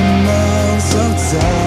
miles of time